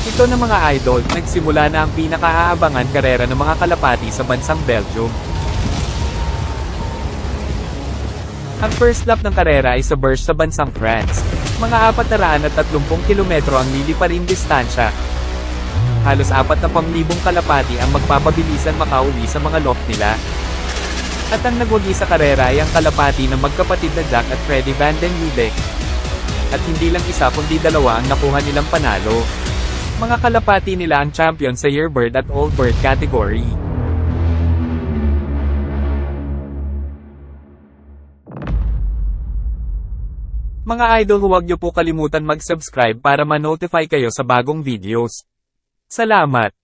Ito na mga idol, nagsimula na ang pinakaabangan karera ng mga kalapati sa bansang Belgium. Ang first lap ng karera ay sa Burj sa bansang France. Mga 430 kilometro ang niliparing distansya. Halos 4,000 kalapati ang magpapabilisan makauwi sa mga loft nila. At ang nagwagi sa karera ay ang kalapati ng magkapatid na Jack at Freddy Van Den Heuvel. At hindi lang isa kundi dalawa ang nakuha nilang panalo. Mga kalapati nila ang champion sa Yearbird at Old Bird category. Mga idol huwag niyo po kalimutan mag-subscribe para ma-notify kayo sa bagong videos. Salamat!